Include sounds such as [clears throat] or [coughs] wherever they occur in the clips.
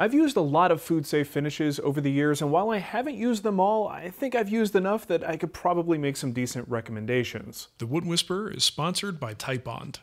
I've used a lot of food safe finishes over the years, and while I haven't used them all, I think I've used enough that I could probably make some decent recommendations. The Wood Whisperer is sponsored by Titebond.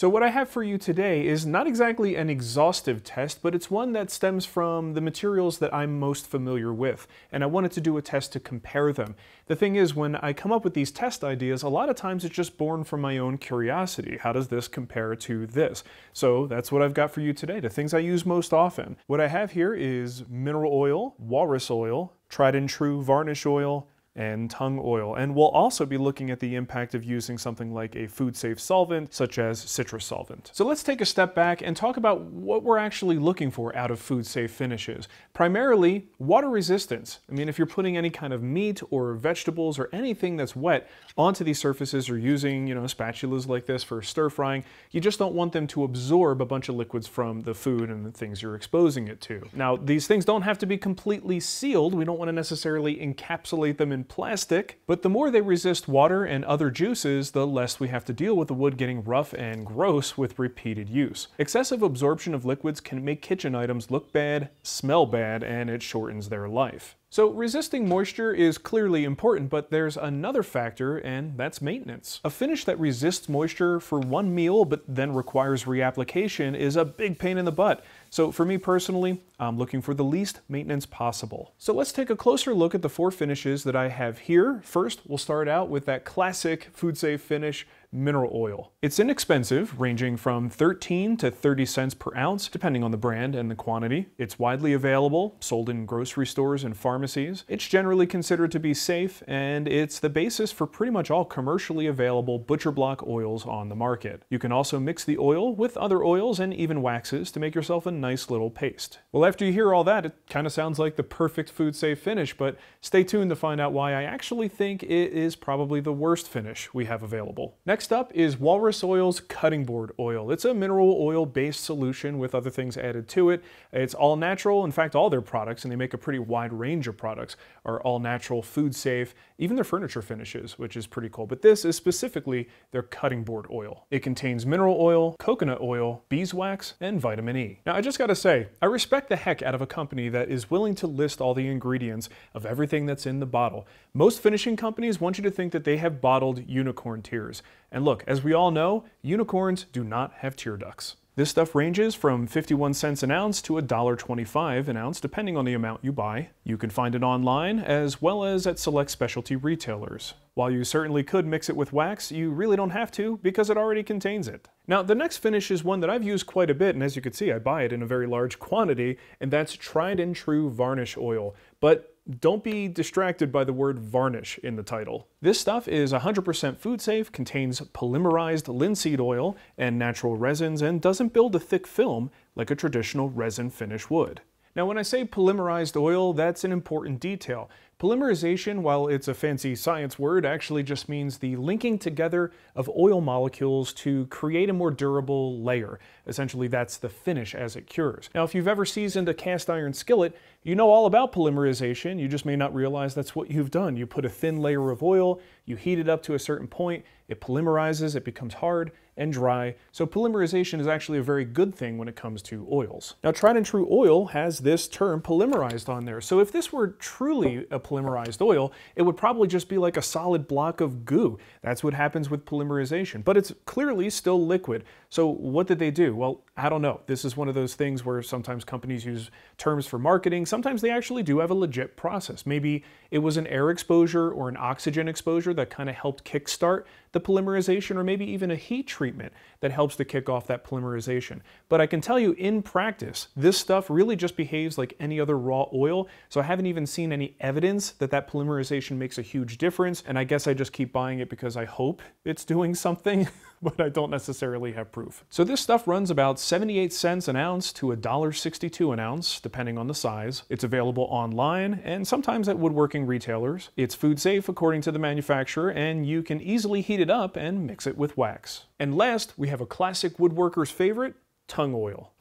So what I have for you today is not exactly an exhaustive test, but it's one that stems from the materials that I'm most familiar with, and I wanted to do a test to compare them. The thing is, when I come up with these test ideas, a lot of times it's just born from my own curiosity. How does this compare to this? So that's what I've got for you today, the things I use most often. What I have here is mineral oil, walrus oil, tried and true varnish oil, and tung oil. And we'll also be looking at the impact of using something like a food safe solvent, such as citrus solvent. So let's take a step back and talk about what we're actually looking for out of food safe finishes. Primarily, water resistance. I mean, if you're putting any kind of meat or vegetables or anything that's wet onto these surfaces or using, you know, spatulas like this for stir frying, you just don't want them to absorb a bunch of liquids from the food and the things you're exposing it to. Now, these things don't have to be completely sealed. We don't want to necessarily encapsulate them in plastic, but the more they resist water and other juices, the less we have to deal with the wood getting rough and gross with repeated use. Excessive absorption of liquids can make kitchen items look bad, smell bad, and it shortens their life. So resisting moisture is clearly important, but there's another factor, and that's maintenance. A finish that resists moisture for one meal but then requires reapplication is a big pain in the butt. So for me personally, I'm looking for the least maintenance possible. So let's take a closer look at the four finishes that I have here. First, we'll start out with that classic food safe finish mineral oil. It's inexpensive, ranging from 13 to 30 cents per ounce, depending on the brand and the quantity. It's widely available, sold in grocery stores and pharmacies. It's generally considered to be safe, and it's the basis for pretty much all commercially available butcher block oils on the market. You can also mix the oil with other oils and even waxes to make yourself a nice little paste. Well, after you hear all that, it kind of sounds like the perfect food safe finish, but stay tuned to find out why I actually think it is probably the worst finish we have available. Next Next up is Walrus Oil's cutting board oil. It's a mineral oil based solution with other things added to it. It's all natural. In fact, all their products, and they make a pretty wide range of products, are all natural, food safe, even their furniture finishes, which is pretty cool. But this is specifically their cutting board oil. It contains mineral oil, coconut oil, beeswax, and vitamin E. Now, I just gotta say, I respect the heck out of a company that is willing to list all the ingredients of everything that's in the bottle. Most finishing companies want you to think that they have bottled unicorn tears. And look, as we all know, unicorns do not have tear ducts. This stuff ranges from 51 cents an ounce to $1.25 an ounce, depending on the amount you buy. You can find it online as well as at select specialty retailers. While you certainly could mix it with wax, you really don't have to because it already contains it. Now, the next finish is one that I've used quite a bit, and as you can see, I buy it in a very large quantity, and that's tried and true varnish oil. But don't be distracted by the word varnish in the title. This stuff is 100% food safe, contains polymerized linseed oil and natural resins, and doesn't build a thick film like a traditional resin finish would. Now when I say polymerized oil, that's an important detail. Polymerization, while it's a fancy science word, actually just means the linking together of oil molecules to create a more durable layer. Essentially, that's the finish as it cures. Now, if you've ever seasoned a cast iron skillet, you know all about polymerization, you just may not realize that's what you've done. You put a thin layer of oil, you heat it up to a certain point, it polymerizes, it becomes hard and dry. So polymerization is actually a very good thing when it comes to oils. Now tried and true oil has this term polymerized on there. So if this were truly a polymerized oil, it would probably just be like a solid block of goo. That's what happens with polymerization, but it's clearly still liquid. So what did they do? Well, I don't know. This is one of those things where sometimes companies use terms for marketing. Sometimes they actually do have a legit process. Maybe it was an air exposure or an oxygen exposure that kind of helped kickstart the polymerization or maybe even a heat treatment that helps to kick off that polymerization. But I can tell you in practice, this stuff really just behaves like any other raw oil. So I haven't even seen any evidence that that polymerization makes a huge difference. And I guess I just keep buying it because I hope it's doing something. [laughs] [laughs] but I don't necessarily have proof. So this stuff runs about 78 cents an ounce to $1.62 an ounce, depending on the size. It's available online and sometimes at woodworking retailers. It's food safe according to the manufacturer, and you can easily heat it up and mix it with wax. And last, we have a classic woodworker's favorite, tung oil.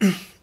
[clears throat]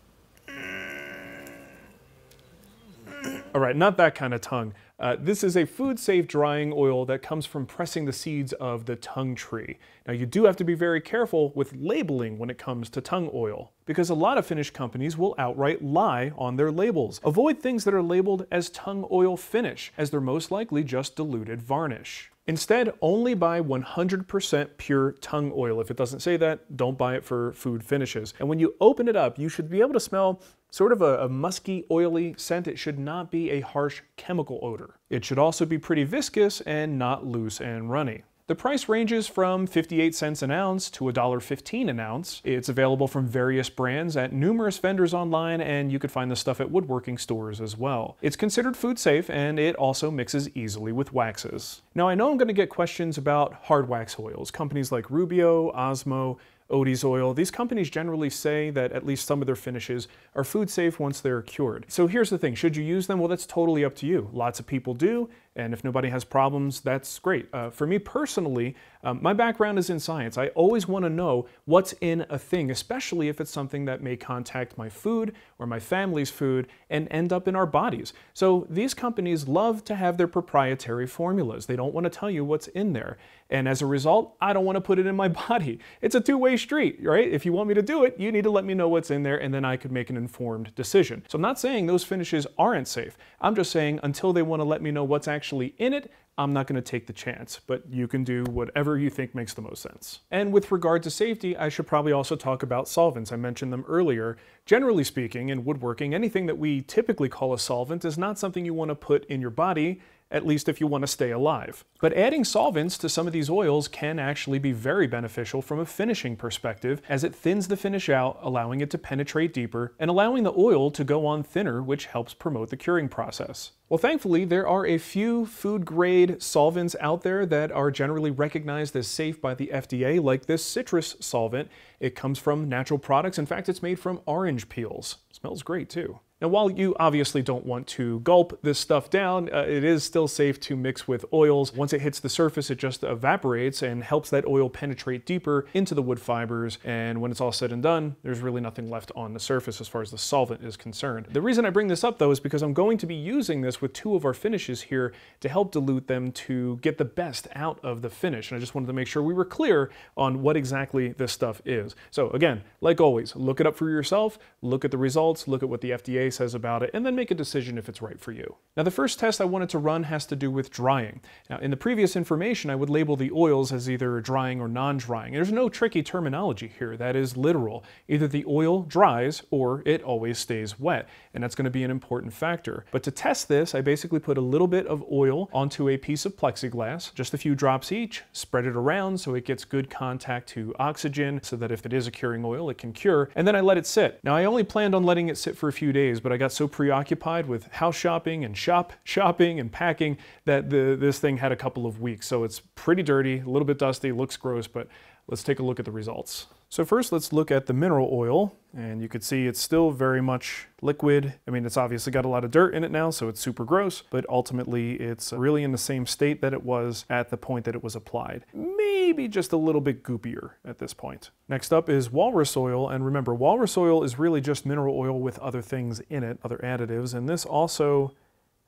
All right, not that kind of tongue. Uh, this is a food-safe drying oil that comes from pressing the seeds of the tung tree. Now you do have to be very careful with labeling when it comes to tung oil, because a lot of finish companies will outright lie on their labels. Avoid things that are labeled as tung oil finish, as they're most likely just diluted varnish. Instead, only buy 100% pure tung oil. If it doesn't say that, don't buy it for food finishes. And when you open it up, you should be able to smell Sort of a, a, musky, oily scent, it should not be a harsh chemical odor. It should also be pretty viscous and not loose and runny. The price ranges from 58 cents an ounce to $1.15 an ounce. It's available from various brands at numerous vendors online, and you could find the stuff at woodworking stores as well. It's considered food safe, and it also mixes easily with waxes. Now, I know I'm going to get questions about hard wax oils. Companies like Rubio, Osmo, Odie's oil. These companies generally say that at least some of their finishes are food safe once they're cured. So here's the thing, should you use them? Well, that's totally up to you. Lots of people do, and if nobody has problems, that's great. Uh, for me personally, um, my background is in science. I always want to know what's in a thing, especially if it's something that may contact my food or my family's food and end up in our bodies. So these companies love to have their proprietary formulas. They don't want to tell you what's in there. And as a result, I don't want to put it in my [laughs] body. It's a two-way street, right? If you want me to do it, you need to let me know what's in there and then I could make an informed decision. So I'm not saying those finishes aren't safe. I'm just saying until they want to let me know what's actually in it, I'm not going to take the chance, but you can do whatever you think makes the most sense. And with regard to safety, I should probably also talk about solvents. I mentioned them earlier. Generally speaking, in woodworking, anything that we typically call a solvent is not something you want to put in your body at least if you want to stay alive. But adding solvents to some of these oils can actually be very beneficial from a finishing perspective as it thins the finish out, allowing it to penetrate deeper and allowing the oil to go on thinner, which helps promote the curing process. Well, thankfully, there are a few food grade solvents out there that are generally recognized as safe by the FDA, like this citrus solvent. It comes from natural products. In fact, it's made from orange peels. Smells great too. Now, while you obviously don't want to gulp this stuff down, uh, it is still safe to mix with oils. Once it hits the surface, it just evaporates and helps that oil penetrate deeper into the wood fibers. And when it's all said and done, there's really nothing left on the surface as far as the solvent is concerned. The reason I bring this up though is because I'm going to be using this with two of our finishes here to help dilute them to get the best out of the finish. And I just wanted to make sure we were clear on what exactly this stuff is. So again, like always, look it up for yourself, look at the results, look at what the FDA says about it, and then make a decision if it's right for you. Now the first test I wanted to run has to do with drying. Now in the previous information I would label the oils as either drying or non-drying. There's no tricky terminology here, that is literal. Either the oil dries or it always stays wet, and that's going to be an important factor. But to test this, I basically put a little bit of oil onto a piece of plexiglass, just a few drops each, spread it around so it gets good contact to oxygen so that if it is a curing oil, it can cure, and then I let it sit. Now I only planned on letting it sit for a few days, but I got so preoccupied with house shopping and shop shopping and packing that the, this thing had a couple of weeks. So it's pretty dirty, a little bit dusty, looks gross, but let's take a look at the results. So first let's look at the mineral oil and you can see it's still very much liquid. I mean, it's obviously got a lot of dirt in it now, so it's super gross, but ultimately it's really in the same state that it was at the point that it was applied. Maybe just a little bit goopier at this point. Next up is walrus oil, and remember, walrus oil is really just mineral oil with other things in it, other additives, and this also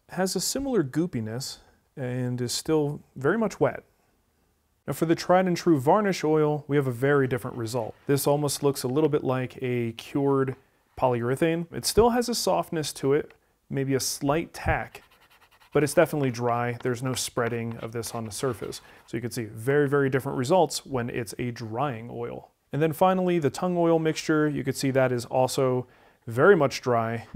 has a similar goopiness and is still very much wet. Now for the tried and true varnish oil, we have a very different result. This almost looks a little bit like a cured polyurethane. It still has a softness to it, maybe a slight tack, but it's definitely dry. There's no spreading of this on the surface. So you can see very, very different results when it's a drying oil. And then finally, the tung oil mixture, you can see that is also very much dry,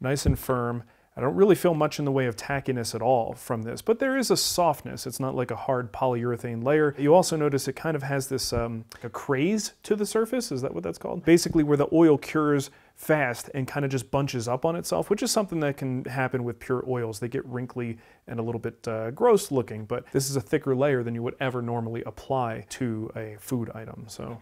nice and firm, I don't really feel much in the way of tackiness at all from this, but there is a softness. It's not like a hard polyurethane layer. You also notice it kind of has this um, a craze to the surface. Is that what that's called? Basically where the oil cures fast and kind of just bunches up on itself, which is something that can happen with pure oils. They get wrinkly and a little bit uh, gross looking, but this is a thicker layer than you would ever normally apply to a food item. So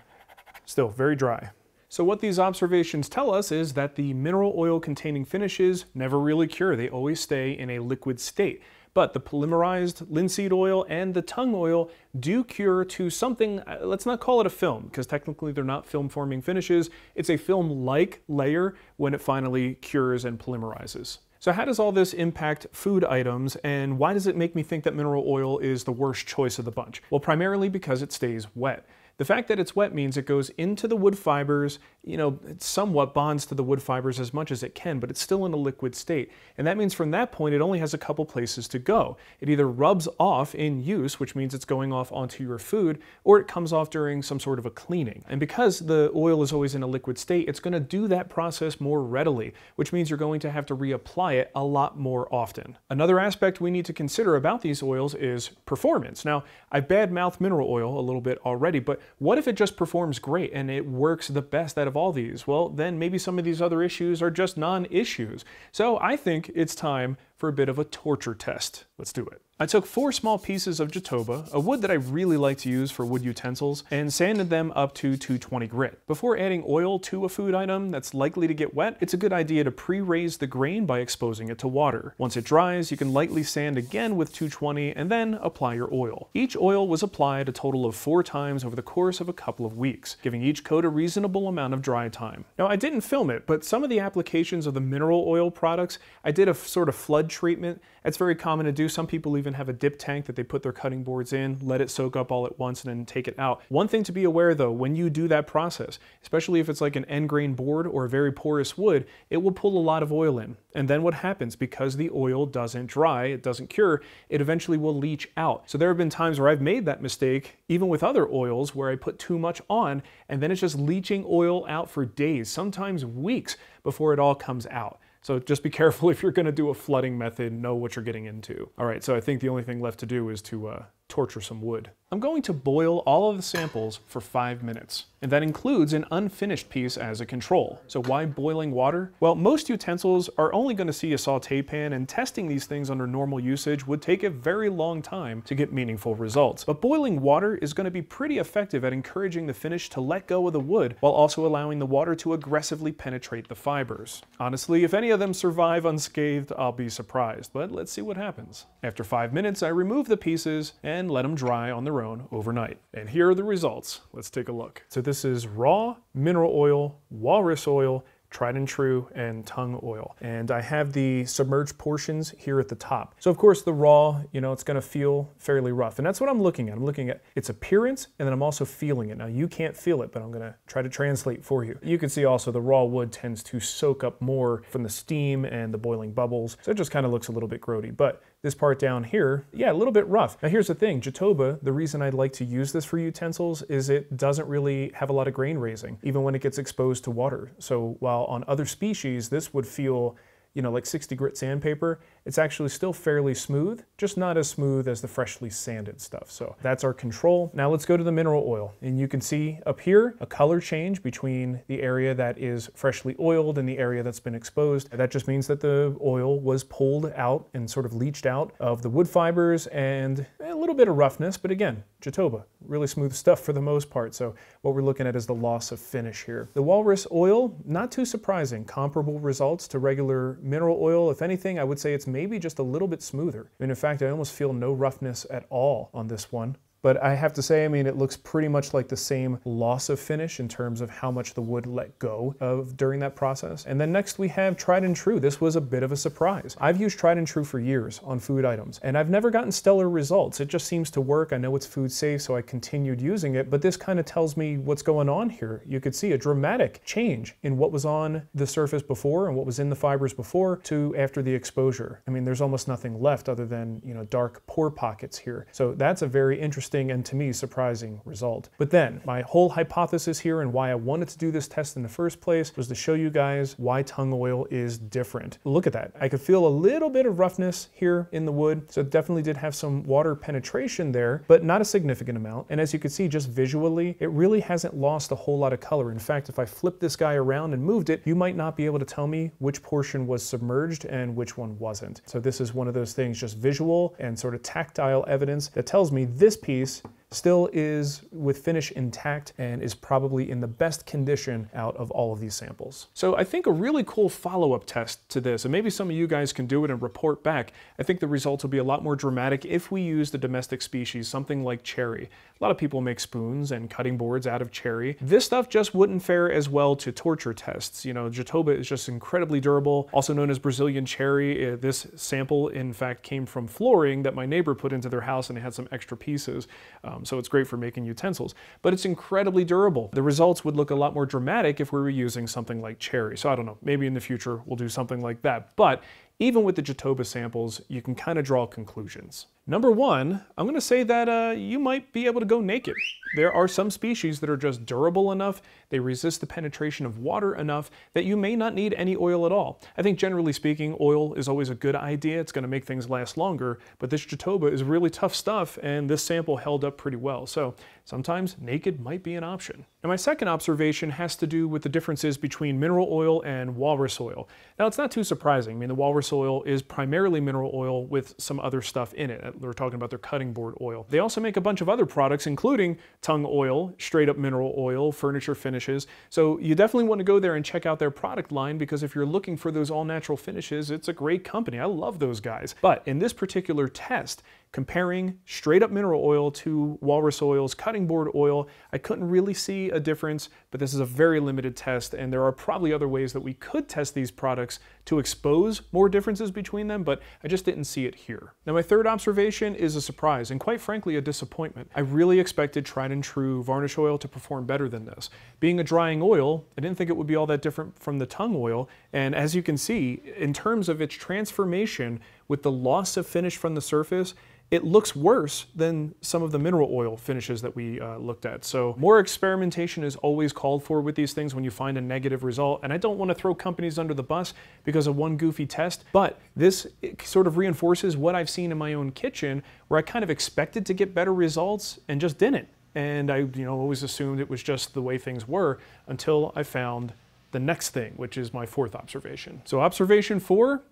still very dry. So what these observations tell us is that the mineral oil containing finishes never really cure. They always stay in a liquid state. But the polymerized linseed oil and the tung oil do cure to something, uh, let's not call it a film, because technically they're not film forming finishes. It's a film-like layer when it finally cures and polymerizes. So how does all this impact food items and why does it make me think that mineral oil is the worst choice of the bunch? Well, primarily because it stays wet. The fact that it's wet means it goes into the wood fibers, you know, it somewhat bonds to the wood fibers as much as it can, but it's still in a liquid state. And that means from that point, it only has a couple places to go. It either rubs off in use, which means it's going off onto your food, or it comes off during some sort of a cleaning. And because the oil is always in a liquid state, it's going to do that process more readily, which means you're going to have to reapply it a lot more often. Another aspect we need to consider about these oils is performance. Now, I badmouthed mineral oil a little bit already, but what if it just performs great and it works the best out of all these? Well, then maybe some of these other issues are just non-issues. So I think it's time for a bit of a torture test. Let's do it. I took four small pieces of Jatoba, a wood that I really like to use for wood utensils, and sanded them up to 220 grit. Before adding oil to a food item that's likely to get wet, it's a good idea to pre-raise the grain by exposing it to water. Once it dries, you can lightly sand again with 220 and then apply your oil. Each oil was applied a total of four times over the course of a couple of weeks, giving each coat a reasonable amount of dry time. Now I didn't film it, but some of the applications of the mineral oil products, I did a sort of flood treatment. It's very common to do. Some people even have a dip tank that they put their cutting boards in, let it soak up all at once, and then take it out. One thing to be aware though, when you do that process, especially if it's like an end grain board or a very porous wood, it will pull a lot of oil in. And then what happens? Because the oil doesn't dry, it doesn't cure, it eventually will leach out. So there have been times where I've made that mistake, even with other oils, where I put too much on, and then it's just leaching oil out for days, sometimes weeks, before it all comes out. So just be careful [laughs] if you're going to do a flooding method, know what you're getting into. All right, so I think the only thing left to do is to uh, torture some wood. I'm going to boil all of the samples for five minutes, and that includes an unfinished piece as a control. So why boiling water? Well, most utensils are only going to see a saute pan, and testing these things under normal usage would take a very long time to get meaningful results. But boiling water is going to be pretty effective at encouraging the finish to let go of the wood, while also allowing the water to aggressively penetrate the fibers. Honestly, if any of them survive unscathed, I'll be surprised, but let's see what happens. After five minutes, I remove the pieces and let them dry on their own overnight. And here are the results. Let's take a look. So this is raw mineral oil, walrus oil, tried and true, and tung oil. And I have the submerged portions here at the top. So of course the raw, you know, it's gonna feel fairly rough. And that's what I'm looking at. I'm looking at its appearance and then I'm also feeling it. Now you can't feel it, but I'm gonna try to translate for you. You can see also the raw wood tends to soak up more from the steam and the boiling bubbles. So it just kind of looks a little bit grody. But this part down here, yeah, a little bit rough. Now here's the thing, Jatoba, the reason I'd like to use this for utensils is it doesn't really have a lot of grain raising, even when it gets exposed to water. So while on other species, this would feel you know, like 60 grit sandpaper, it's actually still fairly smooth, just not as smooth as the freshly sanded stuff. So that's our control. Now let's go to the mineral oil. And you can see up here a color change between the area that is freshly oiled and the area that's been exposed. That just means that the oil was pulled out and sort of leached out of the wood fibers and a little bit of roughness, but again, Jatoba, really smooth stuff for the most part. So what we're looking at is the loss of finish here. The walrus oil, not too surprising, comparable results to regular mineral oil. If anything, I would say it's maybe just a little bit smoother. Mean, in fact, I almost feel no roughness at all on this one. But I have to say, I mean, it looks pretty much like the same loss of finish in terms of how much the wood let go of during that process. And then next we have tried and true. This was a bit of a surprise. I've used tried and true for years on food items, and I've never gotten stellar results. It just seems to work. I know it's food safe, so I continued using it, but this kind of tells me what's going on here. You could see a dramatic change in what was on the surface before and what was in the fibers before to after the exposure. I mean, there's almost nothing left other than, you know, dark pore pockets here. So that's a very interesting interesting and to me surprising result. But then, my whole hypothesis here and why I wanted to do this test in the first place was to show you guys why tung oil is different. Look at that. I could feel a little bit of roughness here in the wood, so it definitely did have some water penetration there, but not a significant amount. And as you can see, just visually, it really hasn't lost a whole lot of color. In fact, if I flip this guy around and moved it, you might not be able to tell me which portion was submerged and which one wasn't. So this is one of those things, just visual and sort of tactile evidence that tells me this piece piece still is with finish intact and is probably in the best condition out of all of these samples. So I think a really cool follow-up test to this, and maybe some of you guys can do it and report back, I think the results will be a lot more dramatic if we use the domestic species, something like cherry. A lot of people make spoons and cutting boards out of cherry. This stuff just wouldn't fare as well to torture tests. You know, Jatoba is just incredibly durable, also known as Brazilian cherry. Uh, this sample, in fact, came from flooring that my neighbor put into their house and it had some extra pieces. Um, so it's great for making utensils, but it's incredibly durable. The results would look a lot more dramatic if we were using something like cherry. So I don't know, maybe in the future we'll do something like that. But even with the Jatoba samples, you can kind of draw conclusions. Number one, I'm going to say that uh, you might be able to go naked. There are some species that are just durable enough, they resist the penetration of water enough that you may not need any oil at all. I think generally speaking, oil is always a good idea. It's going to make things last longer, but this Jatoba is really tough stuff and this sample held up pretty well. So sometimes naked might be an option. Now my second observation has to do with the differences between mineral oil and walrus oil. Now it's not too surprising. I mean, the walrus oil is primarily mineral oil with some other stuff in it. We're talking about their cutting board oil. They also make a bunch of other products, including tung oil, straight up mineral oil, furniture finishes. So you definitely want to go there and check out their product line because if you're looking for those all natural finishes, it's a great company. I love those guys. But in this particular test, comparing straight up mineral oil to walrus oil's cutting board oil, I couldn't really see a difference, but this is a very limited test and there are probably other ways that we could test these products to expose more differences between them, but I just didn't see it here. Now my third observation is a surprise and quite frankly a disappointment. I really expected tried and true varnish oil to perform better than this. Being a drying oil, I didn't think it would be all that different from the tung oil, and as you can see, in terms of its transformation with the loss of finish from the surface, it looks worse than some of the mineral oil finishes that we uh, looked at. So more experimentation is always called for with these things when you find a negative result. And I don't want to throw companies under the bus because of one goofy test, but this sort of reinforces what I've seen in my own kitchen where I kind of expected to get better results and just didn't. And I you know, always assumed it was just the way things were until I found the next thing, which is my fourth observation. So observation four,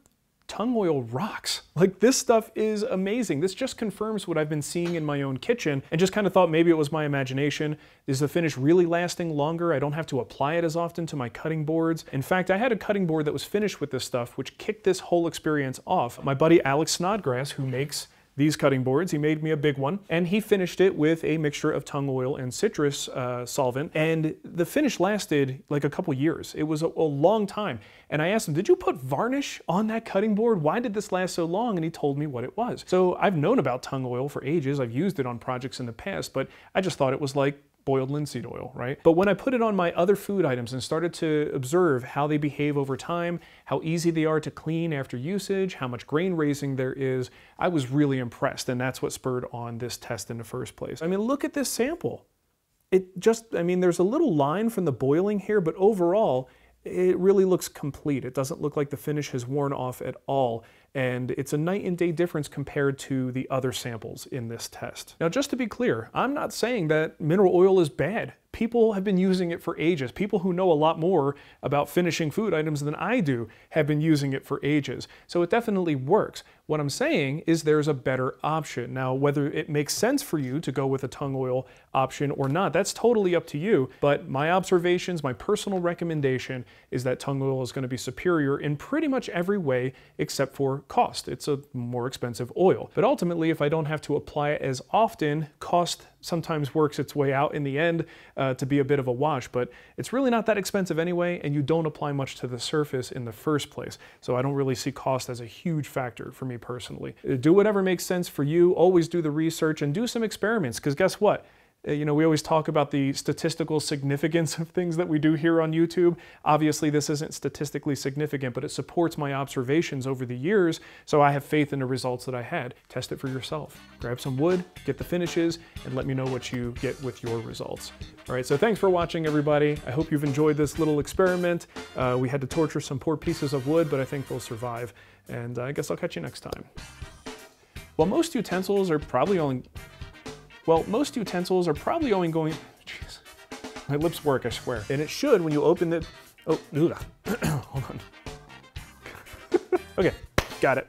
tung oil rocks. Like this stuff is amazing. This just confirms what I've been seeing in my own kitchen and just kind of thought maybe it was my imagination. Is the finish really lasting longer? I don't have to apply it as often to my cutting boards. In fact, I had a cutting board that was finished with this stuff, which kicked this whole experience off. My buddy Alex Snodgrass, who makes these cutting boards. He made me a big one, and he finished it with a mixture of tung oil and citrus uh, solvent. And the finish lasted like a couple years. It was a, a long time. And I asked him, Did you put varnish on that cutting board? Why did this last so long? And he told me what it was. So I've known about tung oil for ages. I've used it on projects in the past, but I just thought it was like boiled linseed oil, right? But when I put it on my other food items and started to observe how they behave over time, how easy they are to clean after usage, how much grain raising there is, I was really impressed. And that's what spurred on this test in the first place. I mean, look at this sample. It just, I mean, there's a little line from the boiling here, but overall, it really looks complete. It doesn't look like the finish has worn off at all and it's a night and day difference compared to the other samples in this test. Now just to be clear, I'm not saying that mineral oil is bad. People have been using it for ages. People who know a lot more about finishing food items than I do have been using it for ages. So it definitely works. What I'm saying is there's a better option. Now, whether it makes sense for you to go with a tung oil option or not, that's totally up to you. But my observations, my personal recommendation is that tung oil is going to be superior in pretty much every way except for cost. It's a more expensive oil. But ultimately, if I don't have to apply it as often, cost sometimes works its way out in the end uh, to be a bit of a wash, but it's really not that expensive anyway, and you don't apply much to the surface in the first place. So I don't really see cost as a huge factor for me personally. Do whatever makes sense for you, always do the research and do some experiments, because guess what? Uh, you know, we always talk about the statistical significance of things that we do here on YouTube. Obviously, this isn't statistically significant, but it supports my observations over the years, so I have faith in the results that I had. Test it for yourself. Grab some wood, get the finishes, and let me know what you get with your results. All right, so thanks for watching, everybody. I hope you've enjoyed this little experiment. Uh, we had to torture some poor pieces of wood, but I think they'll survive, and uh, I guess I'll catch you next time. Well, most utensils are probably only well, most utensils are probably only going, jeez, my lips work, I swear. And it should when you open the, oh, [coughs] hold on. [laughs] okay, got it.